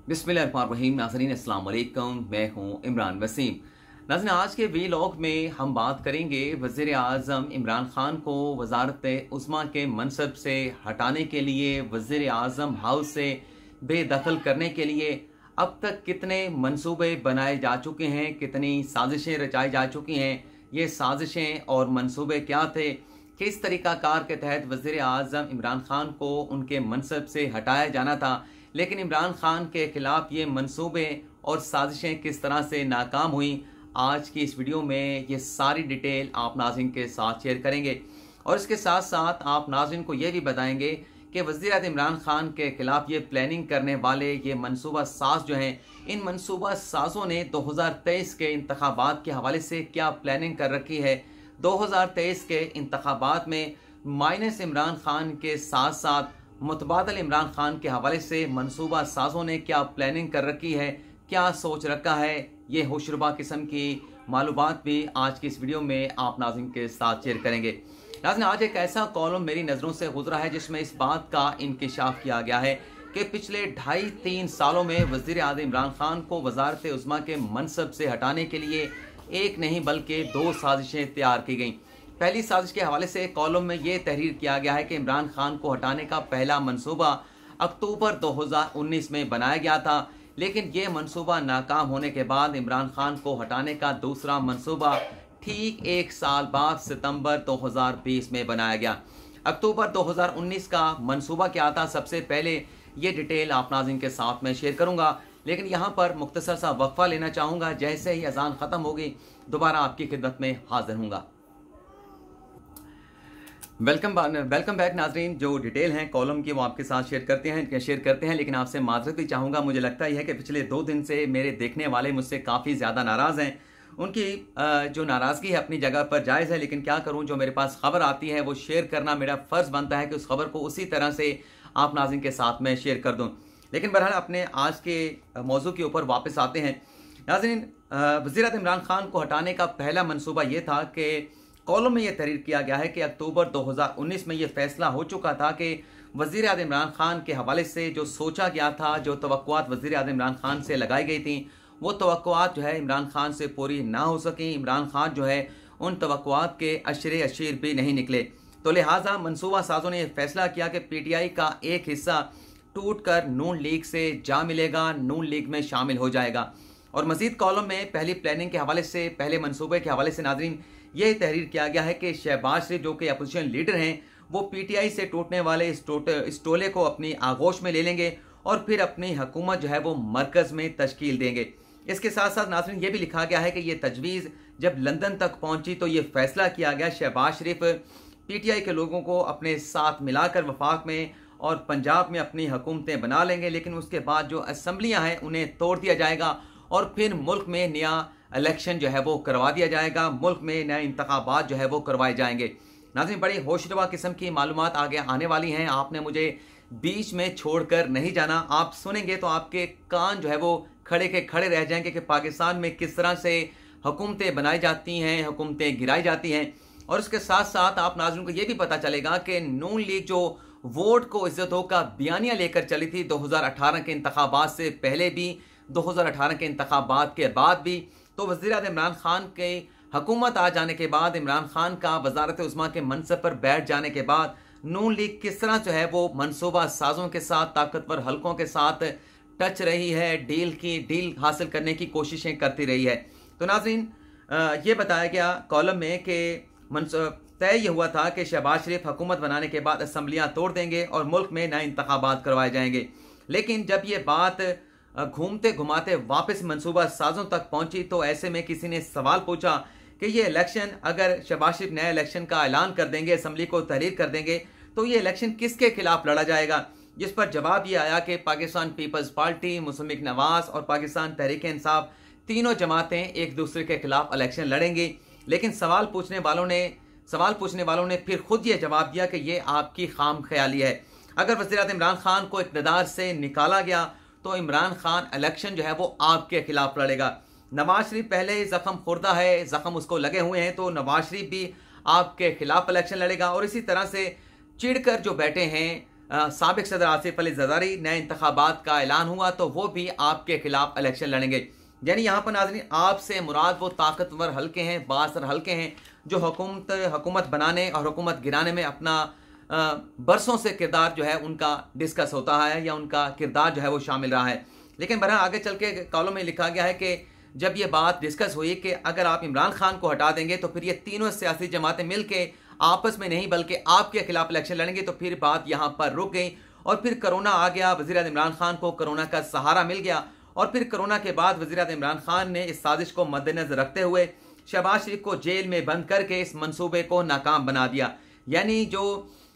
बिस्मिल्लाहिर्रहमानिर्रहीम, नाजरीन वालेकुम मैं हूँ इमरान वसीम। नाजरीन, आज के वी वीलॉग में हम बात करेंगे वज़ीर आज़म इमरान ख़ान को वजारत उस्मा के मनसब से हटाने के लिए वज़ीर आज़म हाउस से बेदखल करने के लिए। अब तक कितने मंसूबे बनाए जा चुके हैं, कितनी साजिशें रचाई जा चुकी हैं, ये साजिशें और मंसूबे क्या थे, किस तरीक़ाकार के तहत वज़ीर आज़म इमरान ख़ान को उनके मनसब से हटाया जाना था लेकिन इमरान खान के खिलाफ ये मंसूबे और साजिशें किस तरह से नाकाम हुई, आज की इस वीडियो में ये सारी डिटेल आप नाजिन के साथ शेयर करेंगे। और इसके साथ साथ आप नाजिन को ये भी बताएँगे कि वजी इमरान खान के खिलाफ ये प्लानिंग करने वाले ये मनसूबा साज जो हैं, इन मनसूबा साजों ने 2023 के इंतबात के हवाले से क्या प्लानिंग कर रखी है? 2023 के इंतबात में माइनस इमरान खान के साथ साथ मुतबादल इमरान खान के हवाले से मनसूबा साजों ने क्या प्लानिंग कर रखी है, क्या सोच रखा है, ये होशरुबा किस्म की मालूम भी आज की इस वीडियो में आप नाजिन के साथ शेयर करेंगे। नाजिन, आज एक ऐसा कॉलम मेरी नज़रों से गुजरा है जिसमें इस बात का इंकशाफ किया गया है कि पिछले ढाई तीन सालों में वज़ीर आज़म इमरान खान को वजारत उज़मा के मनसब से हटाने के लिए एक नहीं बल्कि दो साजिशें तैयार की गईं। पहली साजिश के हवाले से कॉलम में ये तहरीर किया गया है कि इमरान खान को हटाने का पहला मंसूबा अक्टूबर 2019 में बनाया गया था। लेकिन ये मंसूबा नाकाम होने के बाद इमरान खान को हटाने का दूसरा मंसूबा ठीक एक साल बाद सितंबर 2020 में बनाया गया। अक्टूबर 2019 का मंसूबा क्या था? सबसे पहले ये डिटेल आप नाजिन के साथ में शेयर करूँगा। लेकिन यहाँ पर मुख्तसर सा वक्फा लेना चाहूँगा। जैसे ही अजान ख़त्म होगी, दोबारा आपकी खिदमत में हाजिर हूँगा। वेलकम वेलकम बैक नाजरीन। जो डिटेल हैं कॉलम की वो आपके साथ शेयर करते हैं शेयर करते हैं, लेकिन आपसे माजरत भी चाहूँगा। मुझे लगता ही है कि पिछले दो दिन से मेरे देखने वाले मुझसे काफ़ी ज़्यादा नाराज़ हैं। उनकी जो नाराज़गी है अपनी जगह पर जायज़ है, लेकिन क्या करूँ, जो मेरे पास खबर आती है, वो शेयर करना मेरा फ़र्ज़ बनता है कि उस खबर को उसी तरह से आप नाजिन के साथ में शेयर कर दूँ। लेकिन बहरहाल अपने आज के मौजू के ऊपर वापस आते हैं। नाजरीन वज़ी इमरान खान को हटाने का पहला मनसूबा ये था कि कॉलम में यह तहरीर किया गया है कि अक्टूबर 2019 में यह फैसला हो चुका था कि वज़ीर अजम इमरान खान के हवाले से जो सोचा गया था, जो तो वज़ीर अजम इमरान खान से लगाई गई थी, वो तो जो है इमरान खान से पूरी ना हो सकें। इमरान खान जो है उन तो के अशर अशीर भी नहीं निकले। तो लिहाजा मनसूबा साजों ने यह फैसला किया कि पी टी आई का एक हिस्सा टूट कर नून लीग से जा मिलेगा, नून लीग में शामिल हो जाएगा। और मजीद कॉलम में पहली प्लानिंग के हवाले से, पहले मनसूबे के हवाले से नाजरीन ये तहरीर किया गया है कि शहबाज शरीफ जो कि अपोजिशन लीडर हैं, वो पीटीआई से टूटने वाले इस इस टोले को अपनी आगोश में ले लेंगे और फिर अपनी हुकूमत जो है वो मरकज़ में तश्कील देंगे। इसके साथ साथ नाजरीन, ये भी लिखा गया है कि ये तजवीज़ जब लंदन तक पहुँची तो ये फैसला किया गया शहबाज शरीफ पीटीआई के लोगों को अपने साथ मिलाकर वफाक में और पंजाब में अपनी हुकूमतें बना लेंगे, लेकिन उसके बाद जो असम्बलियाँ हैं उन्हें तोड़ दिया जाएगा और फिर मुल्क में नया इलेक्शन जो है वो करवा दिया जाएगा। मुल्क में नए इंतबात जो है वो करवाए जाएँगे। नाजिम, बड़ी होशरबा किस्म की मालूम आगे आने वाली हैं। आपने मुझे बीच में छोड़कर नहीं जाना। आप सुनेंगे तो आपके कान जो है वो खड़े के खड़े रह जाएँगे कि पाकिस्तान में किस तरह से हुकूमतें बनाई जाती हैं, हुकूमतें गिराई जाती हैं। और उसके साथ साथ आप नाजरन को ये भी पता चलेगा कि नून लीग जो वोट को इज्जतों का बयानिया लेकर चली थी 2018 के इंतबात से पहले भी 2018 के इंतबात के बाद भी तो वजी इमरान खान के हकूमत आ जाने के बाद, इमरान खान का वजारत उस्मा के मनसब पर बैठ जाने के बाद, नून लीग किस तरह जो है वो मनसूबा साजों के साथ, ताकतवर हलकों के साथ टच रही है, डील की, डील हासिल करने की कोशिशें करती रही है। तो नाजरीन ये बताया गया कॉलम में कि तय ये हुआ था कि शहबाज शरीफ हुकूमत बनाने के बाद असम्बलियाँ तोड़ देंगे और मुल्क में नए इंतबात करवाए जाएँगे। लेकिन जब ये बात घूमते घुमाते वापस मनसूबा साजों तक पहुँची तो ऐसे में किसी ने सवाल पूछा कि ये इलेक्शन अगर शबाज शरीफ नए इलेक्शन का ऐलान कर देंगे, असम्बली को तहरीर कर देंगे तो ये इलेक्शन किसके खिलाफ लड़ा जाएगा? जिस पर जवाब ये आया कि पाकिस्तान पीपल्स पार्टी मुसमिक नवाज़ और पाकिस्तान तहरीक इंसाफ तीनों जमातें एक दूसरे के खिलाफ इलेक्शन लड़ेंगी। लेकिन सवाल पूछने वालों ने, सवाल पूछने वालों ने फिर खुद ये जवाब दिया कि ये आपकी खाम ख्याली है। अगर वजी इमरान खान को इकतदार से निकाला गया तो इमरान खान इलेक्शन जो है वो आपके खिलाफ लड़ेगा। नवाज़ शरीफ पहले ही जख्म खुर्दा है, जख्म उसको लगे हुए हैं तो नवाज़ शरीफ भी आपके खिलाफ इलेक्शन लड़ेगा। और इसी तरह से चिढ़कर जो बैठे हैं सबक सदर आसिफ अली जदारी नए इंतबात का ऐलान हुआ तो वो भी आपके खिलाफ इलेक्शन लड़ेंगे। यानी यहाँ पर नाजनी आपसे मुराद वो ताकतवर हल्के हैं, बासर हल्के हैं, जो हुकूमत हुकूमत बनाने और हुकूमत गिराने में अपना बरसों से किरदार जो है उनका डिस्कस होता है या उनका किरदार जो है वो शामिल रहा है। लेकिन बहर आगे चल के कॉलों में लिखा गया है कि जब ये बात डिस्कस हुई कि अगर आप इमरान खान को हटा देंगे तो फिर ये तीनों सियासी जमातें मिल के आपस में नहीं, बल्कि आपके खिलाफ इलेक्शन लड़ेंगे तो फिर बात यहाँ पर रुक गई। और फिर कोरोना आ गया वजी इमरान खान को कोरोना का सहारा मिल गया। और फिर कोरोना के बाद वजी इमरान खान ने इस साजिश को मद्देनजर रखते हुए शहबाज शरीफ को जेल में बंद करके इस मनसूबे को नाकाम बना दिया। यानी जो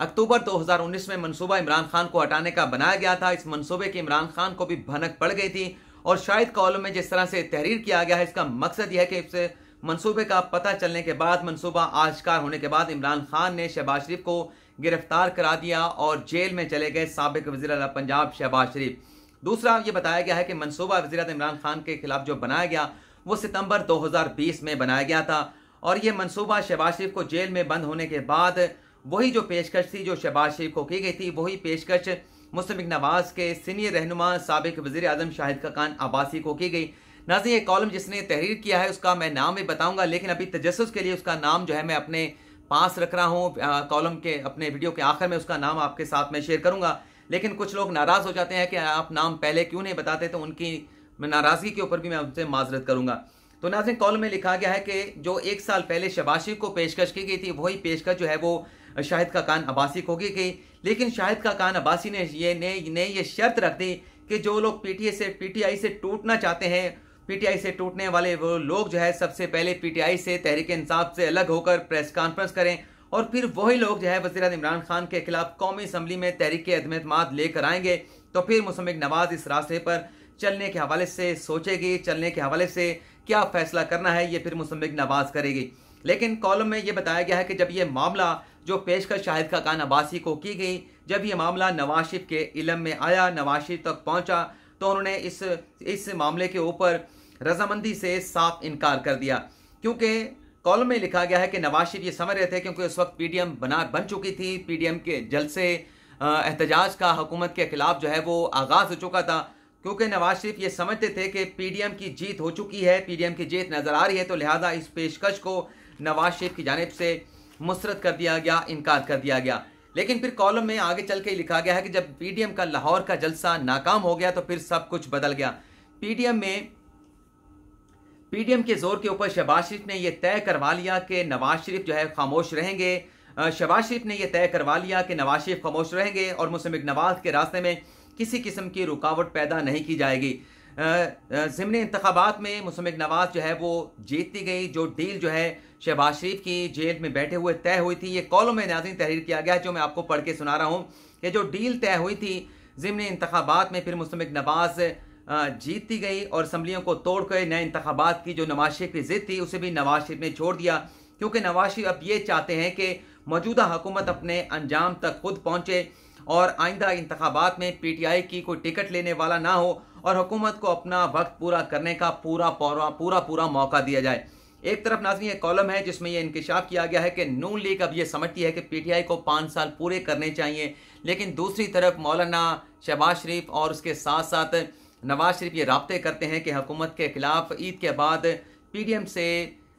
अक्टूबर 2019 में मनसूबा इमरान खान को हटाने का बनाया गया था। इस मनसूबे की इमरान खान को भी भनक पड़ गई थी और शायद कॉलम में जिस तरह से तहरीर किया गया है, इसका मकसद यह है कि इससे मनसूबे का पता चलने के बाद, मनसूबा आश्कार होने के बाद इमरान खान ने शहबाज शरीफ को गिरफ़्तार करा दिया और जेल में चले गए सबक वजी पंजाब शहबाज शरीफ। दूसरा ये बताया गया है कि मनसूबा वजी इमरान खान के खिलाफ जो बनाया गया, वो सितंबर 2020 में बनाया गया था और ये मनसूबा शहबाज शरीफ को जेल में बंद होने के बाद वही जो पेशकश थी, जो शहबाज शरीफ को की गई थी, वही पेशकश मुस्लिम नवाज़ के सीनियर रहनुमा सबक वजी अजम शाहिद खान आबासी को की गई। नाजी ये कॉलम जिसने तहरीर किया है, उसका मैं नाम भी बताऊँगा, लेकिन अभी तजस के लिए उसका नाम जो है मैं अपने पास रख रहा हूँ कॉलम के अपने वीडियो के आखिर में उसका नाम आपके साथ में शेयर करूँगा। लेकिन कुछ लोग नाराज़ हो जाते हैं कि आप नाम पहले क्यों नहीं बताते तो उनकी नाराज़गी के ऊपर भी मैं उनसे माजरत करूँगा। तो नाजिन कॉलम में लिखा गया है कि जो एक साल पहले शबाशी को पेशकश की गई थी वही पेशकश जो है वो शाहिद का कान अब्बासी को की गई। लेकिन शाहिद का कान अब्बासी ने ये ने, ने ये शर्त रख दी कि जो लोग पीटीए से पीटीआई से टूटना चाहते हैं पीटीआई से टूटने वाले वो लोग जो है सबसे पहले पीटीआई से तहरीक इंसाफ से अलग होकर प्रेस कॉन्फ्रेंस करें और फिर वही लोग जो है वजी इमरान खान के खिलाफ कौमी असम्बली में तहरीक अदमतमाद लेकर आएँगे। तो फिर मुसमिक नवाज़ इस रास्ते पर चलने के हवाले से सोचेगी चलने के हवाले से क्या फैसला करना है, ये फिर मुसमिक नवाज़ करेगी। लेकिन कॉलम में ये बताया गया है कि जब ये मामला जो पेशकश शाहिद का कान अब्बासी को की गई, जब ये मामला नवाज़ शरीफ के इलम में आया, नवाज़ शरीफ तक पहुँचा तो उन्होंने इस इस मामले के ऊपर रजामंदी से साफ़ इनकार कर दिया। क्योंकि कॉलम में लिखा गया है कि नवाज़ शरीफ ये समझ रहे थे क्योंकि उस वक्त पीडीएम बना, बन चुकी थी, पीडीएम के जल से एहतजाज का, हुकूमत के खिलाफ जो है वो आगाज़ हो चुका था। क्योंकि नवाज़ शरीफ ये समझते थे कि पीडीएम की जीत हो चुकी है, पीडीएम की जीत नज़र आ रही है तो लिहाजा इस पेशकश को नवाज़ शरीफ की जानब से मुसरत कर दिया गया, इनकार कर दिया गया। लेकिन फिर कॉलम में आगे चल के लिखा गया है कि जब पीडीएम का लाहौर का जलसा नाकाम हो गया तो फिर सब कुछ बदल गया। पीडीएम में, पीडीएम के ज़ोर के ऊपर शहबाज शरीफ ने यह तय करवा लिया कि नवाज़ शरीफ जो है खामोश रहेंगे। शहबाज शरीफ ने यह तय करवा लिया कि नवाज़ शरीफ खामोश रहेंगे और मुस्लिम नवाज़ के रास्ते में किसी किस्म की रुकावट पैदा नहीं की जाएगी। ज़मन इंतबात में मुस्लिम नवाज़ जो है वो जीतती गई, जो डील जो है शहबाज शरीफ की जेल में बैठे हुए तय हुई थी। ये कॉलों में नाजिन तहरीर किया गया जो मैं आपको पढ़ के सुना रहा हूँ कि जो डील तय हुई थी ज़मन इंतबात में, फिर मुस्लिम नवाज़ जीतती गई और असम्बलियों को तोड़ कर नए इंतबात की जो नवाज़ शरीफ की जिद थी, उसे भी नवाज़ शरीफ ने छोड़ दिया। क्योंकि नवाज़ शरीफ अब ये चाहते हैं कि मौजूदा हुकूमत अपने अंजाम तक खुद पहुँचे। और आइंदा इंतबात में पी टी आई की कोई टिकट लेने वाला ना हो और हुकूमत को अपना वक्त पूरा करने का पूरा पूरा पूरा पूरा मौका दिया जाए। एक तरफ़ नाजमी एक कॉलम है जिसमें यह इंकशाफ किया गया है कि नून लीग अब यह समझती है कि पीटीआई को पाँच साल पूरे करने चाहिए, लेकिन दूसरी तरफ़ मौलाना शहबाज शरीफ और उसके साथ साथ नवाज़ शरीफ ये रबते करते हैं कि हुकूमत के खिलाफ ईद के बाद पी डी एम से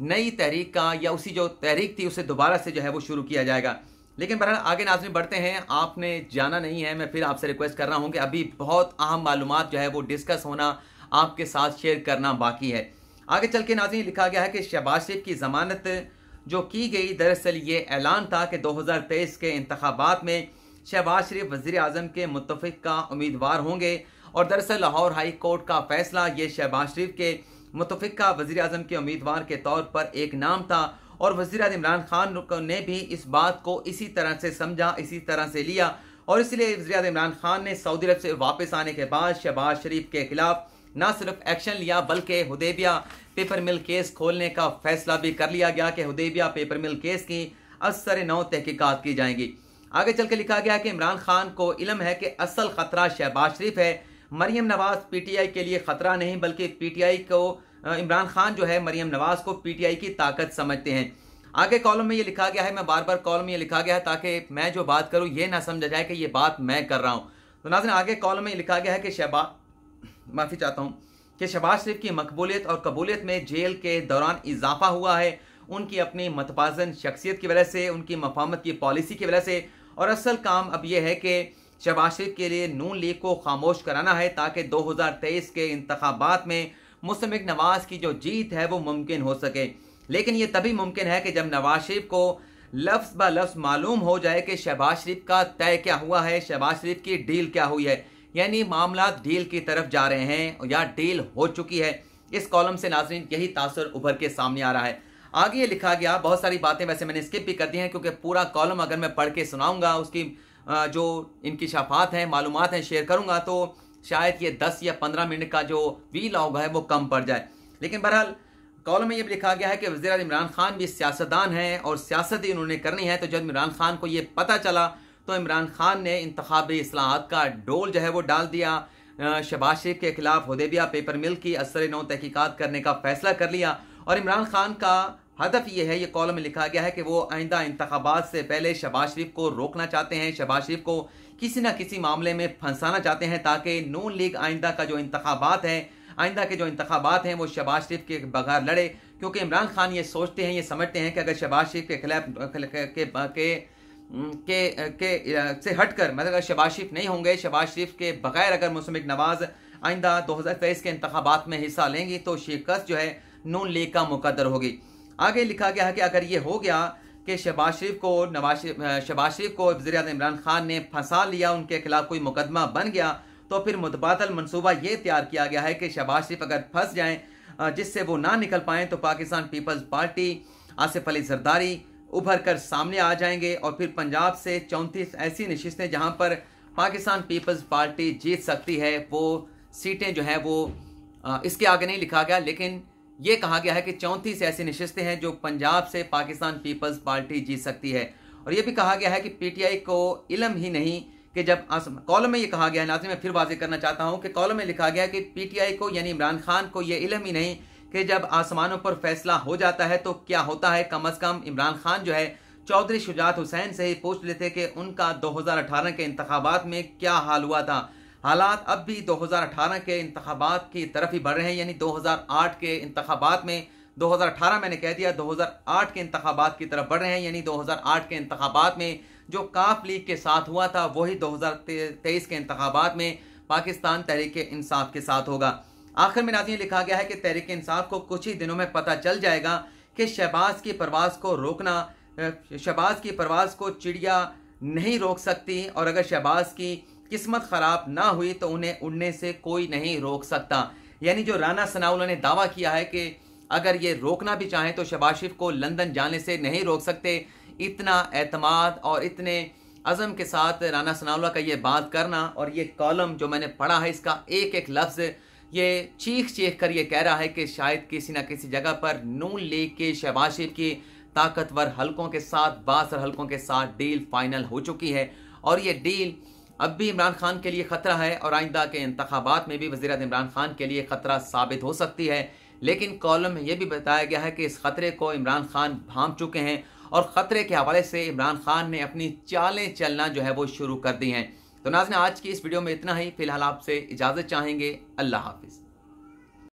नई तहरीक का या उसी जो तहरीक थी उसे दोबारा से जो है वो शुरू किया जाएगा। लेकिन बहरहाल, आगे नाजमी बढ़ते हैं। आपने जाना नहीं है, मैं फिर आपसे रिक्वेस्ट कर रहा हूँ कि अभी बहुत अहम मालूम जो है वो डिस्कस होना आपके साथ शेयर करना बाकी है। आगे चल के नाजमी लिखा गया है कि शहबाज शरीफ की जमानत जो की गई, दरअसल ये ऐलान था कि 2023 के इंतबात में शहबाज शरीफ वजी अजम के मुतफ़ का उम्मीदवार होंगे और दरअसल लाहौर हाई कोर्ट का फैसला ये शहबाज शरीफ के मुतफ़ वजी अजम के उम्मीदवार के तौर पर एक नाम था और वजी इमरान खान ने भी इस बात को इसी तरह से समझा, इसी तरह से लिया। और इसलिए वजी इमरान खान ने सऊदी अरब से वापस आने के बाद शहबाज शरीफ के खिलाफ न सिर्फ़ एक्शन लिया, बल्कि हुदेबिया पेपर मिल केस खोलने का फैसला भी कर लिया गया कि हुदेबिया पेपर मिल केस की असर नौ तहकीकत की जाएँगी। आगे चल के लिखा गया कि इमरान खान को इलम है कि असल खतरा शहबाज शरीफ है। मरियम नवाज़ पीटीआई के लिए खतरा नहीं, बल्कि पीटीआई को इमरान खान जो है मरियम नवाज़ को पीटीआई की ताकत समझते हैं। आगे कॉलम में ये लिखा गया है, मैं बार बार कॉलम में ये लिखा गया है ताकि मैं जो बात करूँ, ये ना समझा जाए कि ये बात मैं कर रहा हूँ। तो नाजन आगे कॉलम में लिखा गया है कि शहबाज माफ़ी चाहता हूँ, कि शहबाज शरीफ की मकबूलियत और कबूलियत में जेल के दौरान इजाफा हुआ है। उनकी अपनी मतवाजन शख्सियत की वजह से, उनकी मफामत की पॉलिसी की वजह से, और असल काम अब यह है कि शहबाज शरीफ के लिए नून लीग को खामोश कराना है ताकि 2023 के इंतबात में मुस्तमिक नवाज़ की जो जीत है वो मुमकिन हो सके। लेकिन ये तभी मुमकिन है कि जब नवाज़ शरीफ को लफ्ज़ ब लफ्ज़ मालूम हो जाए कि शहबाज शरीफ का तय क्या हुआ है, शहबाज शरीफ की डील क्या हुई है। यानी मामला डील की तरफ़ जा रहे हैं या डील हो चुकी है। इस कॉलम से नाजरीन यही तासर उभर के सामने आ रहा है। आगे ये लिखा गया, बहुत सारी बातें वैसे मैंने स्किप भी कर दी हैं क्योंकि पूरा कॉलम अगर मैं पढ़ के सुनाऊँगा, उसकी जो इनकी शफात हैं मालूम हैं, शेयर करूँगा तो शायद ये दस या पंद्रह मिनट का जो वी लॉग है, वो कम पड़ जाए। लेकिन बहरहाल, कॉलम में ये भी लिखा गया है कि वजी इमरान खान भी सियासतदान हैं और सियासत ही उन्होंने करनी है। तो जब इमरान खान को ये पता चला तो इमरान खान ने इंतबी असलाहत का डोल जो है वो डाल दिया। शबाज शरीफ के खिलाफ हदेबिया पेपर मिल की असर नौ तहकीकत करने का फैसला कर लिया। और इमरान खान का हदफ ये है, ये कॉलम में लिखा गया है कि वो आइंदा इंतबात से पहले शबाज शरीफ को रोकना चाहते हैं। शबाज शरीफ को किसी न किसी मामले में फंसाना चाहते हैं ताकि नून लीग आइंदा का जो इंतबात है आइंदा के जो इंतबात हैं वो शबाज शरीफ के बगैर लड़े क्योंकि इमरान खान ये सोचते हैं ये समझते हैं कि अगर शबाज शरीफ के खिलाफ के, के के के से हटकर मतलब अगर शबाज शरीफ नहीं होंगे शबाज शरीफ के बगैर अगर मुसमिक नवाज़ आइंदा दो हज़ार तेईस के इंतबात में हिस्सा लेंगी तो शिकस्त जो है नून लीग का मुकदर होगी। आगे लिखा गया है कि अगर ये हो गया कि शबाज शरीफ को नवाज़ शहबाज शरीफ को वजी अजम इमरान खान ने फंसा लिया, उनके खिलाफ कोई मुकदमा बन गया तो फिर मुतबादल मनसूबा ये तैयार किया गया है कि शहबाज शरीफ अगर फंस जाएँ जिससे वो ना निकल पाएँ तो पाकिस्तान पीपल्स पार्टी, आसिफ अली जरदारी उभर कर सामने आ जाएँगे और फिर पंजाब से चौंतीस ऐसी नशस्तें जहाँ पर पाकिस्तान पीपल्स पार्टी जीत सकती है, वो सीटें जो हैं वो इसके आगे नहीं लिखा गया, लेकिन ये कहा गया है कि चौंतीस ऐसी नशस्तें हैं जो पंजाब से पाकिस्तान पीपल्स पार्टी जीत सकती है। और ये भी कहा गया है कि पीटीआई को इलम ही नहीं कि जब कॉलम में ये कहा गया है। नाजिन मैं फिर वाजे करना चाहता हूँ कि कॉलम में लिखा गया है कि पीटीआई को, यानी इमरान खान को ये इलम ही नहीं कि जब आसमानों पर फैसला हो जाता है तो क्या होता है। कम अज कम इमरान खान जो है, चौधरी शुजात हुसैन से ही पूछ लेते कि उनका 2018 के इंतबात में क्या हाल हुआ था। हालात अब भी 2018 के इंतबात की तरफ़ ही बढ़ रहे हैं, यानी 2008 के इंतबात में 2018 मैंने कह दिया 2008 के इंतबात की तरफ़ बढ़ रहे हैं, यानी 2008 के इंतबात में जो काफ लीग के साथ हुआ था, वही 2023 के इंतबात में पाकिस्तान तहरीक इंसाफ के साथ होगा। आखिर में नाजी लिखा गया है कि तहरीक इंसाफ को कुछ ही दिनों में पता चल जाएगा कि शहबाज की परवाज को रोकना शहबाज की परवाज को चिड़िया नहीं रोक सकती, और अगर शहबाज की किस्मत ख़राब ना हुई तो उन्हें उड़ने से कोई नहीं रोक सकता। यानी जो राना सनाउल्ला ने दावा किया है कि अगर ये रोकना भी चाहें तो शहबाज शरीफ को लंदन जाने से नहीं रोक सकते। इतना एतमाद और इतने अज़म के साथ राना सनाउल्ला का ये बात करना और ये कॉलम जो मैंने पढ़ा है, इसका एक एक लफ्ज़ ये चीख चीख कर ये कह रहा है कि शायद किसी न किसी जगह पर नून लीग के शहबाज शरीफ की ताकतवर हलकों के साथ, बासर हलकों के साथ डील फाइनल हो चुकी है। और ये डील अब भी इमरान खान के लिए ख़तरा है और आइंदा के इंतबात में भी वज़ीर इमरान खान के लिए ख़तरा साबित हो सकती है। लेकिन कॉलम में यह भी बताया गया है कि इस ख़तरे को इमरान खान भाम चुके हैं और ख़तरे के हवाले से इमरान खान ने अपनी चालें चलना जो है वो शुरू कर दी हैं। तो नाजन आज की इस वीडियो में इतना ही। फ़िलहाल आपसे इजाज़त चाहेंगे। अल्लाह हाफिज़।